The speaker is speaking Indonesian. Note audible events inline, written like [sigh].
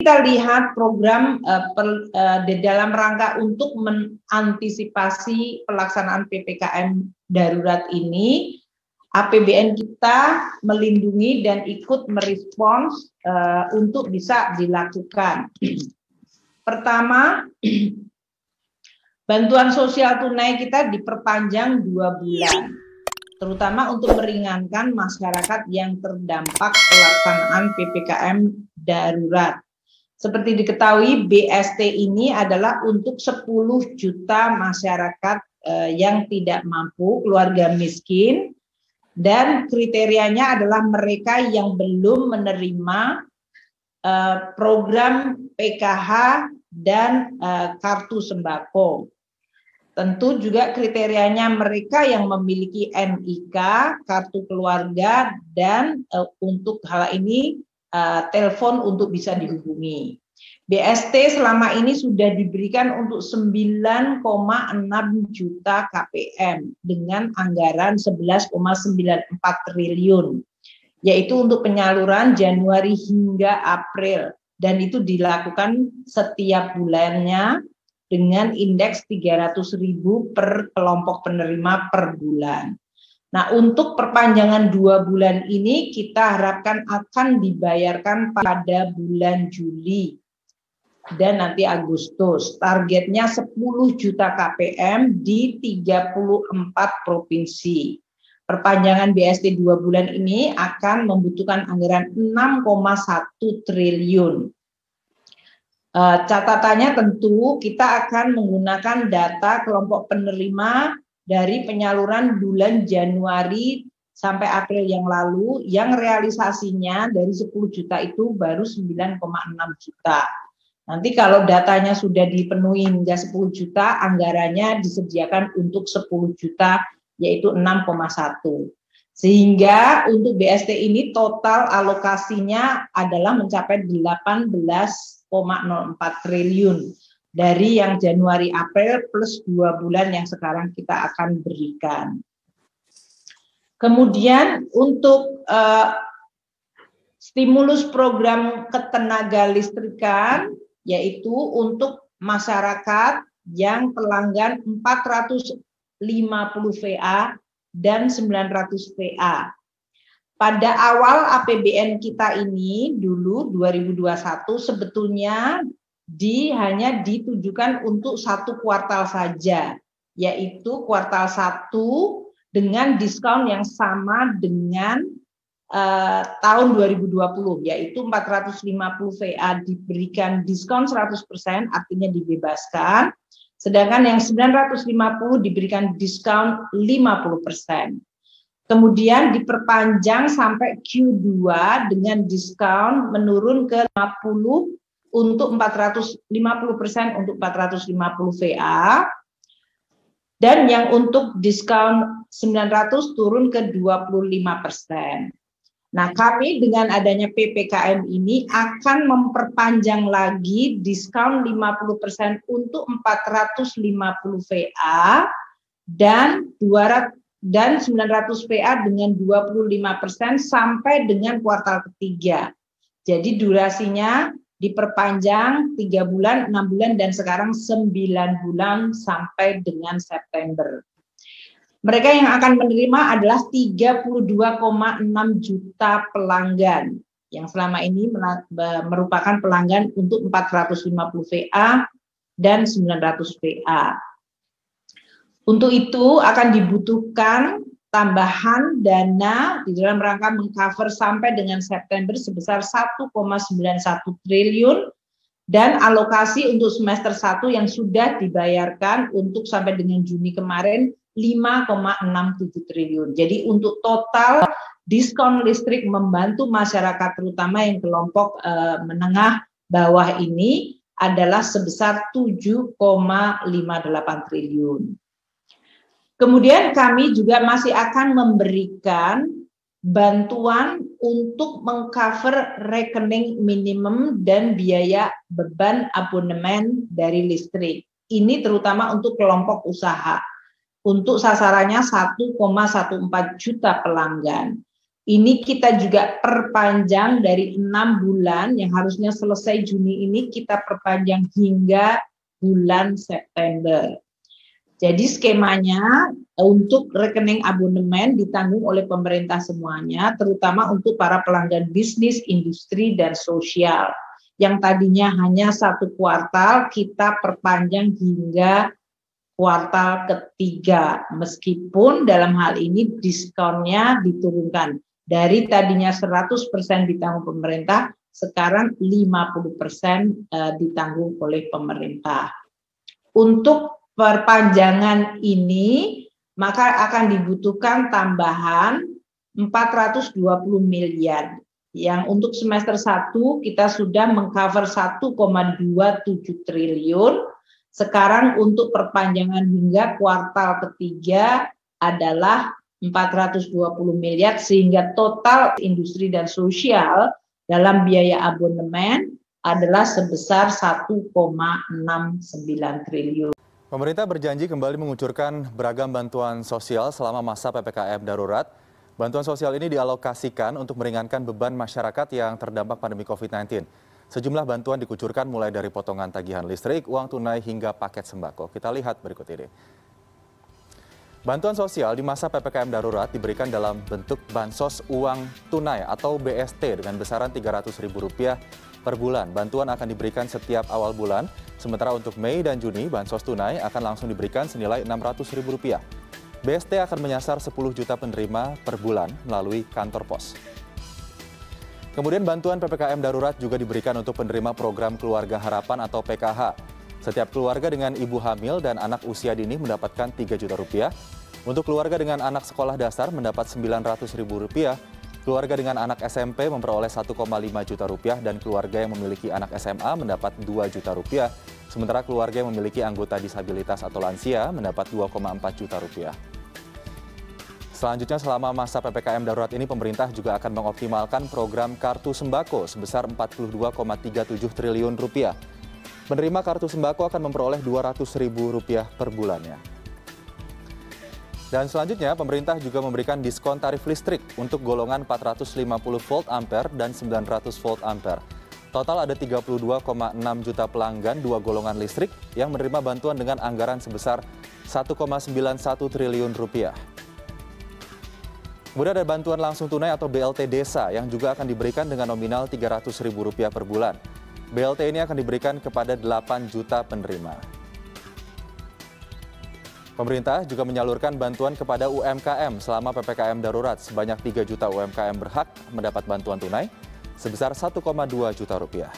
kita lihat program uh, per, uh, di dalam rangka untuk mengantisipasi pelaksanaan PPKM darurat ini, APBN kita melindungi dan ikut merespons uh, untuk bisa dilakukan. Pertama, [clears throat] bantuan sosial tunai kita diperpanjang dua bulan, terutama untuk meringankan masyarakat yang terdampak pelaksanaan PPKM darurat. Seperti diketahui BST ini adalah untuk 10 juta masyarakat eh, yang tidak mampu, keluarga miskin, dan kriterianya adalah mereka yang belum menerima eh, program PKH dan eh, kartu sembako. Tentu juga kriterianya mereka yang memiliki NIK, kartu keluarga, dan eh, untuk hal ini uh, telepon untuk bisa dihubungi. BST selama ini sudah diberikan untuk 9,6 juta KPM dengan anggaran 11,94 triliun, yaitu untuk penyaluran Januari hingga April. Dan itu dilakukan setiap bulannya dengan indeks 300 ribu per kelompok penerima per bulan. Nah, untuk perpanjangan dua bulan ini kita harapkan akan dibayarkan pada bulan Juli dan nanti Agustus. Targetnya 10 juta KPM di 34 provinsi. Perpanjangan BST dua bulan ini akan membutuhkan anggaran 6,1 triliun. Uh, catatannya tentu kita akan menggunakan data kelompok penerima dari penyaluran bulan Januari sampai April yang lalu yang realisasinya dari 10 juta itu baru 9,6 juta. Nanti kalau datanya sudah dipenuhi hingga 10 juta, anggarannya disediakan untuk 10 juta yaitu 6,1. Sehingga untuk BST ini total alokasinya adalah mencapai 18,04 triliun dari yang Januari April plus dua bulan yang sekarang kita akan berikan. Kemudian untuk uh, stimulus program ketenaga listrikan yaitu untuk masyarakat yang pelanggan 450 VA dan 900 VA. Pada awal APBN kita ini dulu 2021 sebetulnya di hanya ditujukan untuk satu kuartal saja, yaitu kuartal satu dengan diskon yang sama dengan uh, tahun 2020, yaitu 450 VA diberikan diskon 100%, artinya dibebaskan, sedangkan yang 950 diberikan diskon 50%. Kemudian diperpanjang sampai Q2 dengan diskon menurun ke 50 untuk 450 persen untuk 450 VA dan yang untuk diskon 900 turun ke 25 persen. Nah, kami dengan adanya PPKM ini akan memperpanjang lagi diskon 50% persen untuk 450 VA dan 200 dan 900 VA dengan 25% persen sampai dengan kuartal ketiga. Jadi durasinya diperpanjang tiga bulan, enam bulan, dan sekarang sembilan bulan sampai dengan September. Mereka yang akan menerima adalah 32,6 juta pelanggan yang selama ini merupakan pelanggan untuk 450 VA dan 900 VA. Untuk itu akan dibutuhkan tambahan dana di dalam rangka mengcover sampai dengan September sebesar 1,91 triliun dan alokasi untuk semester 1 yang sudah dibayarkan untuk sampai dengan Juni kemarin 5,67 triliun. Jadi untuk total diskon listrik membantu masyarakat terutama yang kelompok eh, menengah bawah ini adalah sebesar 7,58 triliun. Kemudian kami juga masih akan memberikan bantuan untuk mengcover rekening minimum dan biaya beban abonemen dari listrik. Ini terutama untuk kelompok usaha. Untuk sasarannya 1,14 juta pelanggan. ini kita juga perpanjang dari enam bulan yang harusnya selesai Juni ini kita perpanjang hingga bulan September. Jadi skemanya untuk rekening abonemen ditanggung oleh pemerintah semuanya, terutama untuk para pelanggan bisnis, industri, dan sosial. Yang tadinya hanya satu kuartal, kita perpanjang hingga kuartal ketiga. Meskipun dalam hal ini diskonnya diturunkan. Dari tadinya 100% ditanggung pemerintah, sekarang 50% eh, ditanggung oleh pemerintah. Untuk perpanjangan ini maka akan dibutuhkan tambahan 420 miliar. Yang untuk semester 1 kita sudah mengcover 1,27 triliun. Sekarang untuk perpanjangan hingga kuartal ketiga adalah 420 miliar sehingga total industri dan sosial dalam biaya abonemen adalah sebesar 1,69 triliun. Pemerintah berjanji kembali mengucurkan beragam bantuan sosial selama masa PPKM darurat. Bantuan sosial ini dialokasikan untuk meringankan beban masyarakat yang terdampak pandemi COVID-19. Sejumlah bantuan dikucurkan mulai dari potongan tagihan listrik, uang tunai hingga paket sembako. Kita lihat berikut ini. Bantuan sosial di masa PPKM darurat diberikan dalam bentuk bansos uang tunai atau BST dengan besaran Rp300.000 per bulan. Bantuan akan diberikan setiap awal bulan, sementara untuk Mei dan Juni, bansos tunai akan langsung diberikan senilai Rp600.000. BST akan menyasar 10 juta penerima per bulan melalui kantor pos. Kemudian bantuan PPKM darurat juga diberikan untuk penerima program Keluarga Harapan atau PKH. Setiap keluarga dengan ibu hamil dan anak usia dini mendapatkan 3 juta rupiah. Untuk keluarga dengan anak sekolah dasar mendapat Rp900.000 Keluarga dengan anak SMP memperoleh 1,5 juta rupiah dan keluarga yang memiliki anak SMA mendapat 2 juta rupiah, sementara keluarga yang memiliki anggota disabilitas atau lansia mendapat 2,4 juta rupiah. Selanjutnya selama masa PPKM darurat ini pemerintah juga akan mengoptimalkan program kartu sembako sebesar 42,37 triliun rupiah. Penerima kartu sembako akan memperoleh 200 ribu rupiah per bulannya. Dan selanjutnya, pemerintah juga memberikan diskon tarif listrik untuk golongan 450 volt ampere dan 900 volt ampere. Total ada 32,6 juta pelanggan dua golongan listrik yang menerima bantuan dengan anggaran sebesar 1,91 triliun rupiah. Kemudian ada bantuan langsung tunai atau BLT desa yang juga akan diberikan dengan nominal Rp300.000 per bulan. BLT ini akan diberikan kepada 8 juta penerima. Pemerintah juga menyalurkan bantuan kepada UMKM selama PPKM darurat. Sebanyak 3 juta UMKM berhak mendapat bantuan tunai sebesar 1,2 juta rupiah.